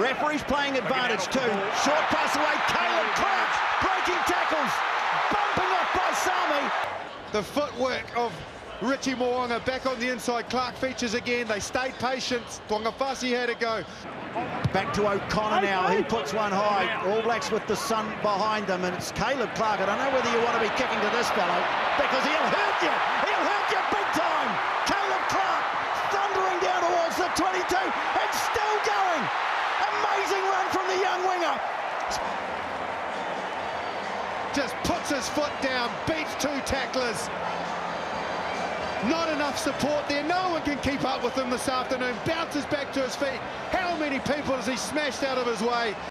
Referee's playing advantage too. Short pass away. Caleb Clarke breaking tackles. Bumping off by Sami. The footwork of Richie Mo'unga back on the inside. Clarke features again. They stayed patient. Tu'ungafasi had to go. Back to O'Connor now. He puts one high. All Blacks with the sun behind them, and it's Caleb Clarke. I don't know whether you want to be kicking to this fellow because he'll hurt you. He'll hurt you big time. Caleb Clarke thundering down towards the 22 and still going. Run from the young winger. Just puts his foot down, beats two tacklers. Not enough support there. No one can keep up with him this afternoon. Bounces back to his feet. How many people has he smashed out of his way?